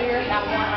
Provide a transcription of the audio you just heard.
years. I want